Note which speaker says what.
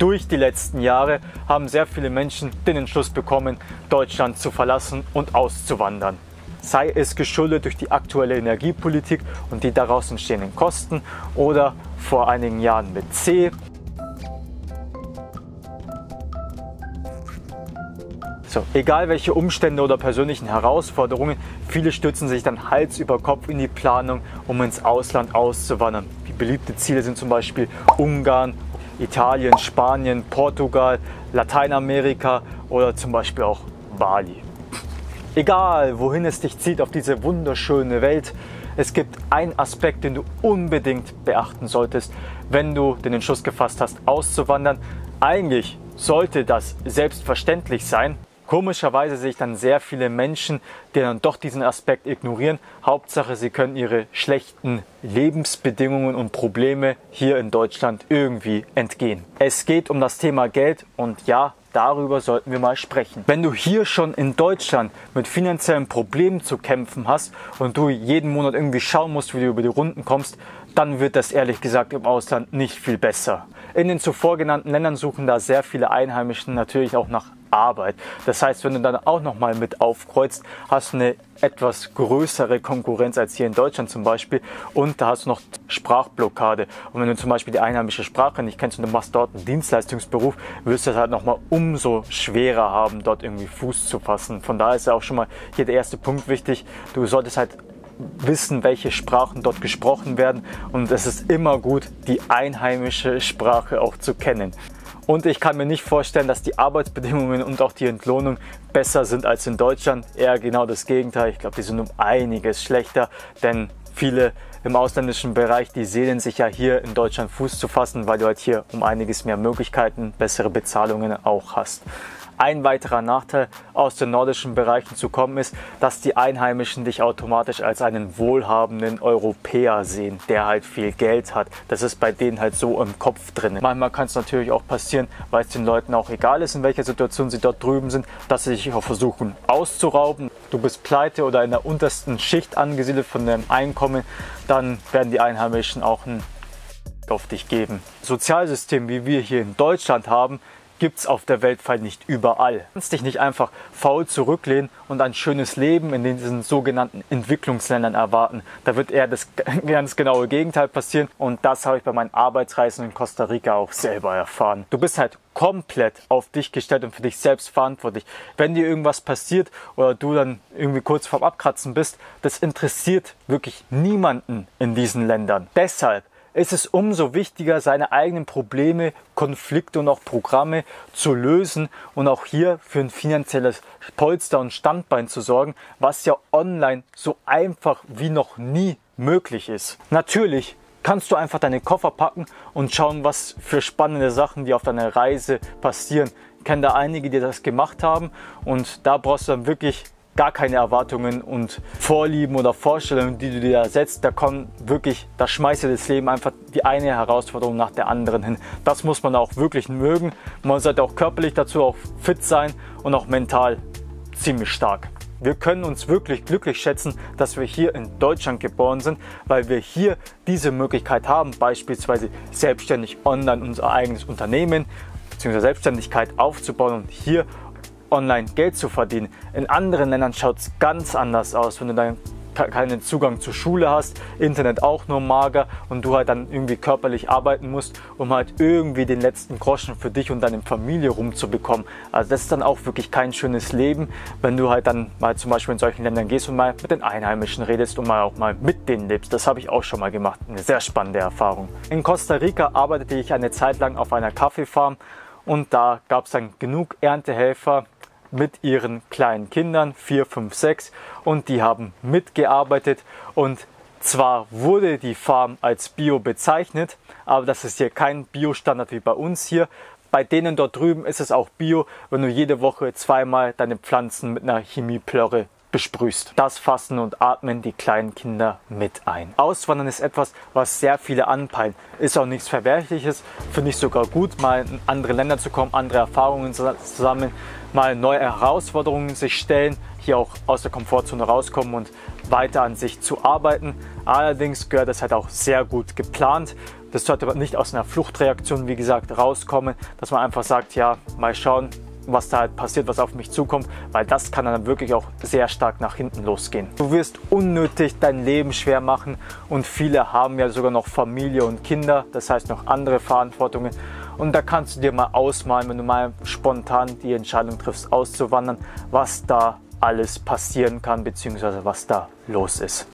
Speaker 1: Durch die letzten Jahre haben sehr viele Menschen den Entschluss bekommen, Deutschland zu verlassen und auszuwandern. Sei es geschuldet durch die aktuelle Energiepolitik und die daraus entstehenden Kosten oder vor einigen Jahren mit C So, egal welche Umstände oder persönlichen Herausforderungen, viele stürzen sich dann Hals über Kopf in die Planung, um ins Ausland auszuwandern. Beliebte Ziele sind zum Beispiel Ungarn, Italien, Spanien, Portugal, Lateinamerika oder zum Beispiel auch Bali. Egal, wohin es dich zieht auf diese wunderschöne Welt, es gibt einen Aspekt, den du unbedingt beachten solltest, wenn du den Entschluss gefasst hast, auszuwandern. Eigentlich sollte das selbstverständlich sein, Komischerweise sehe ich dann sehr viele Menschen, die dann doch diesen Aspekt ignorieren. Hauptsache, sie können ihre schlechten Lebensbedingungen und Probleme hier in Deutschland irgendwie entgehen. Es geht um das Thema Geld und ja, darüber sollten wir mal sprechen. Wenn du hier schon in Deutschland mit finanziellen Problemen zu kämpfen hast und du jeden Monat irgendwie schauen musst, wie du über die Runden kommst, dann wird das ehrlich gesagt im Ausland nicht viel besser. In den zuvor genannten Ländern suchen da sehr viele Einheimischen natürlich auch nach Arbeit. Das heißt, wenn du dann auch nochmal mit aufkreuzt, hast du eine etwas größere Konkurrenz als hier in Deutschland zum Beispiel und da hast du noch Sprachblockade. Und wenn du zum Beispiel die einheimische Sprache nicht kennst und du machst dort einen Dienstleistungsberuf, wirst du es halt nochmal umso schwerer haben, dort irgendwie Fuß zu fassen. Von daher ist ja auch schon mal hier der erste Punkt wichtig. Du solltest halt wissen, welche Sprachen dort gesprochen werden und es ist immer gut, die einheimische Sprache auch zu kennen. Und ich kann mir nicht vorstellen, dass die Arbeitsbedingungen und auch die Entlohnung besser sind als in Deutschland. Eher genau das Gegenteil. Ich glaube, die sind um einiges schlechter, denn viele im ausländischen Bereich, die sehnen sich ja hier in Deutschland Fuß zu fassen, weil du halt hier um einiges mehr Möglichkeiten, bessere Bezahlungen auch hast. Ein weiterer Nachteil aus den nordischen Bereichen zu kommen ist, dass die Einheimischen dich automatisch als einen wohlhabenden Europäer sehen, der halt viel Geld hat. Das ist bei denen halt so im Kopf drin. Manchmal kann es natürlich auch passieren, weil es den Leuten auch egal ist, in welcher Situation sie dort drüben sind, dass sie sich auch versuchen auszurauben. Du bist pleite oder in der untersten Schicht angesiedelt von deinem Einkommen, dann werden die Einheimischen auch ein auf dich geben. Sozialsystem, wie wir hier in Deutschland haben, gibt es auf der Welt nicht überall. Du kannst dich nicht einfach faul zurücklehnen und ein schönes Leben in diesen sogenannten Entwicklungsländern erwarten. Da wird eher das ganz genaue Gegenteil passieren und das habe ich bei meinen Arbeitsreisen in Costa Rica auch selber erfahren. Du bist halt komplett auf dich gestellt und für dich selbst verantwortlich. Wenn dir irgendwas passiert oder du dann irgendwie kurz vorm Abkratzen bist, das interessiert wirklich niemanden in diesen Ländern. Deshalb ist es umso wichtiger, seine eigenen Probleme, Konflikte und auch Programme zu lösen und auch hier für ein finanzielles Polster und Standbein zu sorgen, was ja online so einfach wie noch nie möglich ist. Natürlich kannst du einfach deine Koffer packen und schauen, was für spannende Sachen dir auf deiner Reise passieren. Ich kenne da einige, die das gemacht haben und da brauchst du dann wirklich gar keine Erwartungen und Vorlieben oder Vorstellungen, die du dir setzt. Da kommt wirklich, da das Leben einfach die eine Herausforderung nach der anderen hin. Das muss man auch wirklich mögen. Man sollte auch körperlich dazu auch fit sein und auch mental ziemlich stark. Wir können uns wirklich glücklich schätzen, dass wir hier in Deutschland geboren sind, weil wir hier diese Möglichkeit haben, beispielsweise selbstständig online unser eigenes Unternehmen bzw. Selbstständigkeit aufzubauen und hier online Geld zu verdienen. In anderen Ländern schaut es ganz anders aus, wenn du dann keinen Zugang zur Schule hast, Internet auch nur mager und du halt dann irgendwie körperlich arbeiten musst, um halt irgendwie den letzten Groschen für dich und deine Familie rumzubekommen. Also das ist dann auch wirklich kein schönes Leben, wenn du halt dann mal zum Beispiel in solchen Ländern gehst und mal mit den Einheimischen redest und mal auch mal mit denen lebst. Das habe ich auch schon mal gemacht. Eine sehr spannende Erfahrung. In Costa Rica arbeitete ich eine Zeit lang auf einer Kaffeefarm und da gab es dann genug Erntehelfer, mit ihren kleinen Kindern, 4, 5, 6, und die haben mitgearbeitet und zwar wurde die Farm als Bio bezeichnet, aber das ist hier kein Bio-Standard wie bei uns hier. Bei denen dort drüben ist es auch Bio, wenn du jede Woche zweimal deine Pflanzen mit einer Chemieplörre besprühst. Das fassen und atmen die kleinen Kinder mit ein. Auswandern ist etwas, was sehr viele anpeilen. Ist auch nichts Verwerfliches, finde ich sogar gut, mal in andere Länder zu kommen, andere Erfahrungen zu sammeln, mal neue Herausforderungen sich stellen, hier auch aus der Komfortzone rauskommen und weiter an sich zu arbeiten. Allerdings gehört das halt auch sehr gut geplant. Das sollte aber nicht aus einer Fluchtreaktion, wie gesagt, rauskommen, dass man einfach sagt, ja, mal schauen, was da halt passiert, was auf mich zukommt, weil das kann dann wirklich auch sehr stark nach hinten losgehen. Du wirst unnötig dein Leben schwer machen und viele haben ja sogar noch Familie und Kinder, das heißt noch andere Verantwortungen. Und da kannst du dir mal ausmalen, wenn du mal spontan die Entscheidung triffst, auszuwandern, was da alles passieren kann, beziehungsweise was da los ist.